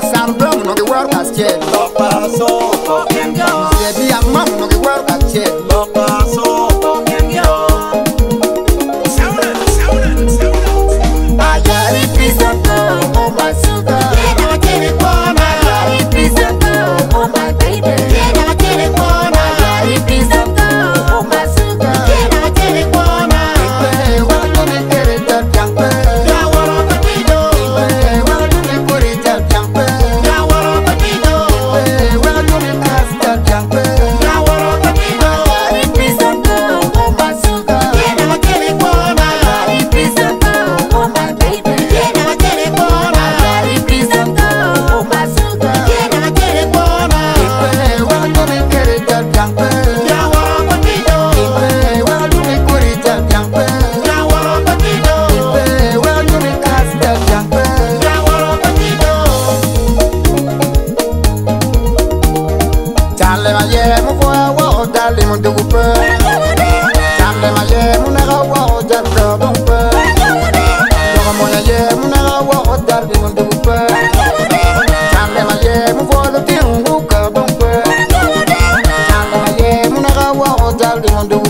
de and brown, no the world has changed. lo mom, no the world le maye mu fo wa o dali mu dugu pe tam le maye mu na ga wa o jan do bu pe yo mo na ye mu na ga wa o dali mu dugu pe tam le maye mu fo lo ti ngu ka bu pe tam le maye mu na ga wa o dali mu dugu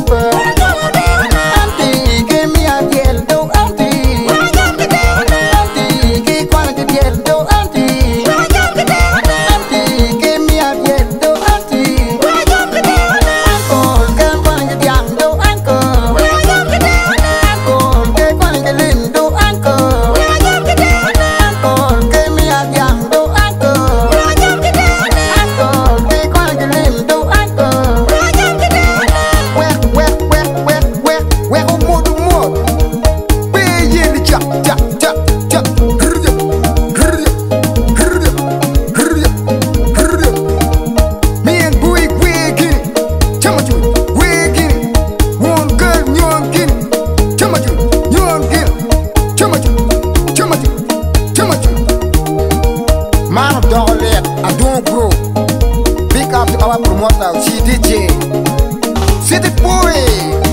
career, I don't grow. Big up to our promoter, CDJ. City Boy!